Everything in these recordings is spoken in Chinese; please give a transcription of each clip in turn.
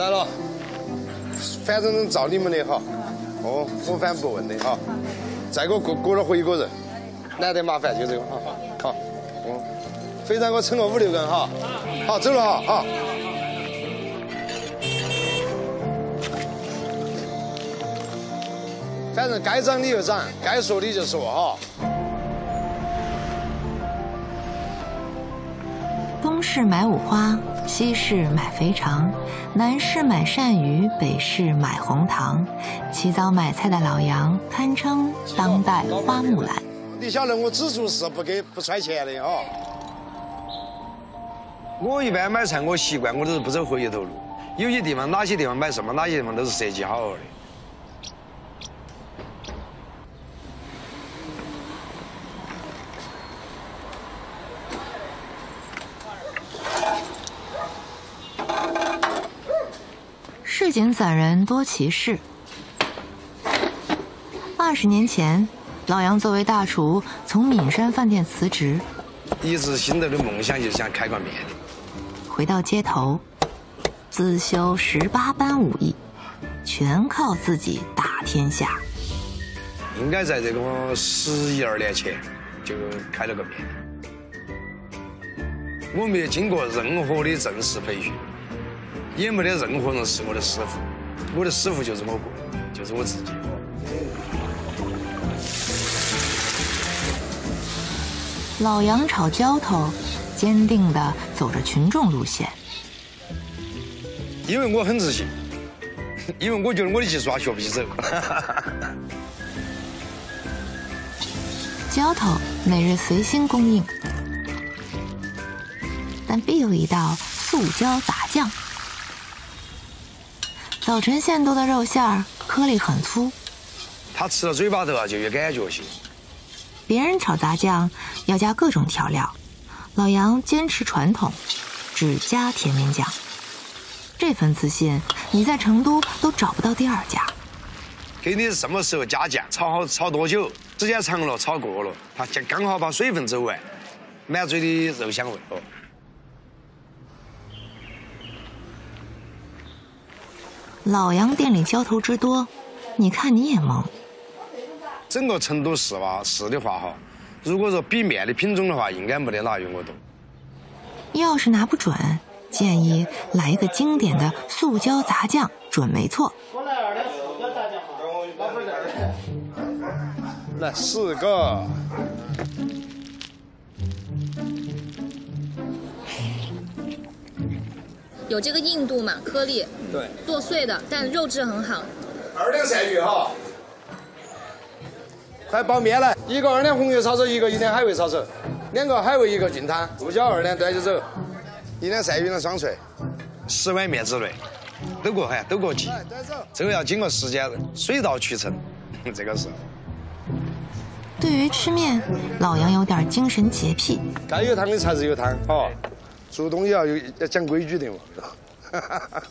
来了，反正照你们的哈，哦，不烦不问的哈。再给我过过了回一个人，难得麻烦就这个。哈，好，嗯，肥肠给我称个五六根哈，好走了哈，好。反正该涨你就涨，该说你就说哈。市买五花，西市买肥肠，南市买鳝鱼，北市买红糖。起早买菜的老杨堪称当代花木兰。你晓得我只做事不给不揣钱的哈。我一般买菜我习惯我都是不走回头路，有些地方哪些地方买什么，哪些地方都是设计好了的。市井散人多歧视。二十年前，老杨作为大厨从岷山饭店辞职，一直心头的梦想就是想开个面店。回到街头，自修十八般武艺，全靠自己打天下。应该在这个十一二年前就开了个面。我没有经过任何的正式培训。也没得任何人是我的师傅，我的师傅就是我个人，就是我自己。老杨炒浇头，坚定地走着群众路线。因为我很自信，因为我觉得我的技术还学不起走。浇头每日随心供应，但必有一道素椒杂酱。早晨现剁的肉馅儿颗粒很粗，他吃到嘴巴头啊就有感觉些。别人炒杂酱要加各种调料，老杨坚持传统，只加甜面酱。这份自信，你在成都都找不到第二家。给你什么时候加酱，炒好炒多久，时间长了炒过了，它就刚好把水分走完，满嘴的肉香味哦。老杨店里浇头之多，你看你也忙。整个成都市吧市的话哈，如果说比面的品种的话，应该没得哪有我多。要是拿不准，建议来一个经典的素椒杂酱，准没错。我来二两素椒杂酱来四个。有这个硬度嘛？颗粒对，剁碎的，但肉质很好。二两鳝鱼哈，快包面来，一个二两红油抄手，一个一两海味抄手，两个海味一个菌汤，胡椒二两端就走，一两鳝鱼两双脆，十碗面之内，都过海，都过季。这个要经过时间水到渠成，这个是。对于吃面，老杨有点精神洁癖。该有汤的才是有汤，哦。做东西要有要讲规矩的嘛。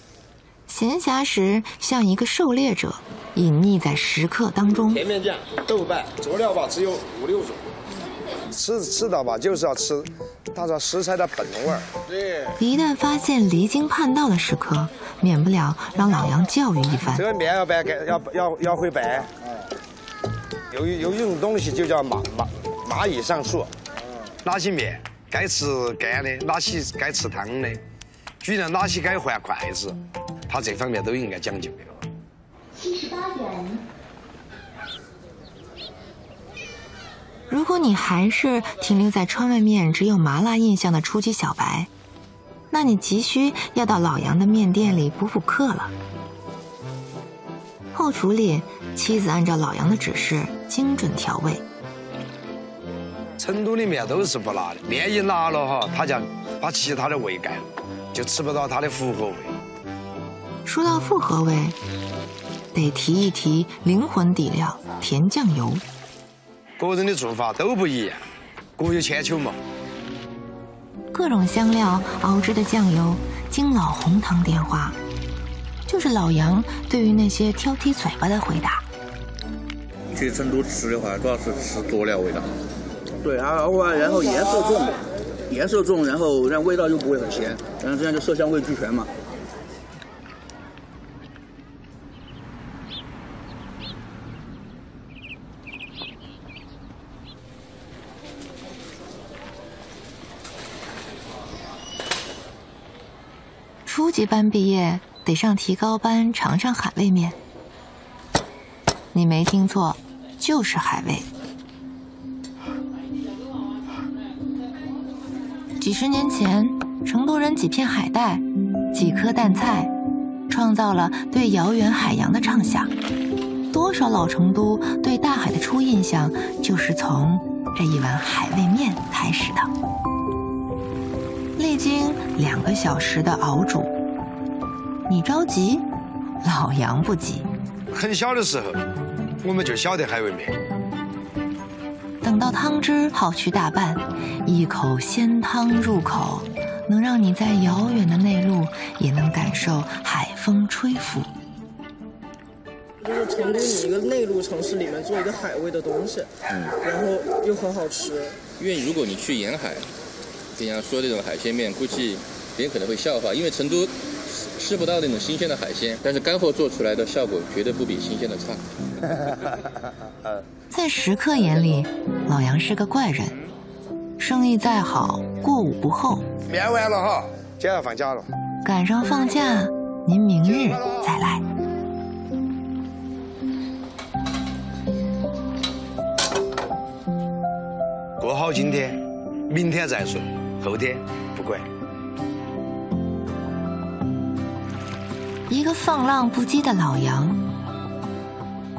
闲暇时像一个狩猎者，隐匿在食客当中。甜面酱、豆瓣，佐料吧只有五六种。吃吃到吧就是要吃，打造食材的本味儿。对。一旦发现离经叛道的食客，免不了让老杨教育一番。这个面要拌，要要要会拌。有有一种东西就叫蚂蚂蚂蚁上树。哪些面？该吃干的，哪些该吃汤的，居然哪些该换筷子，他这方面都应该讲究的。七十八元。如果你还是停留在川味面只有麻辣印象的初级小白，那你急需要到老杨的面店里补补课了。后厨里，妻子按照老杨的指示精准调味。成都的面都是不辣的，面一辣了哈，它就把其他的味盖了，就吃不到它的复合味。说到复合味，得提一提灵魂底料甜酱油。个人的做法都不一样，各有千秋嘛。各种香料熬制的酱油，经老红糖电话，就是老杨对于那些挑剔嘴巴的回答。去成都吃的话，主要是吃佐料味道。对，然后啊，然后颜色重，颜色重，然后让味道又不会很咸，然后这样就色香味俱全嘛。初级班毕业得上提高班尝尝海味面，你没听错，就是海味。几十年前，成都人几片海带，几颗淡菜，创造了对遥远海洋的畅想。多少老成都对大海的初印象，就是从这一碗海味面开始的。历经两个小时的熬煮，你着急，老杨不急。很小的时候，我们就晓得海味面。等到汤汁好去大半，一口鲜汤入口，能让你在遥远的内陆也能感受海风吹拂。就是成都你一个内陆城市里面做一个海味的东西，嗯，然后又很好吃。因为如果你去沿海，人家说这种海鲜面，估计别人可能会笑话，因为成都吃不到那种新鲜的海鲜，但是干货做出来的效果绝对不比新鲜的差。在食客眼里，老杨是个怪人，生意再好，过午不候。面完了哈，今天要放假了。赶上放假，您明日再来。过好今天，明天再说，后天不管。一个放浪不羁的老杨，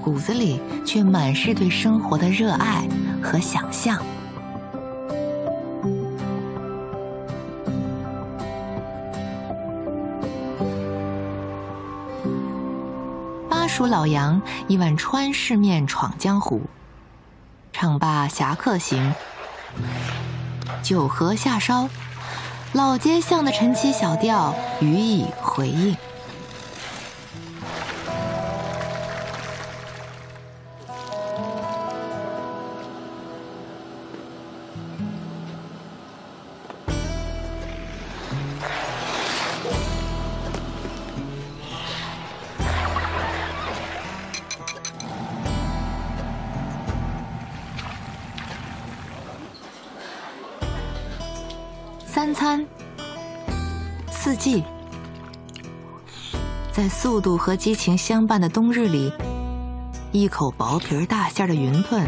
骨子里却满是对生活的热爱和想象。巴蜀老杨一碗川式面闯江湖，唱罢《侠客行》，酒盒下梢，老街巷的陈七小调予以回应。三餐，四季，在速度和激情相伴的冬日里，一口薄皮大馅的云吞，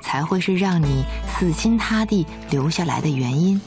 才会是让你死心塌地留下来的原因。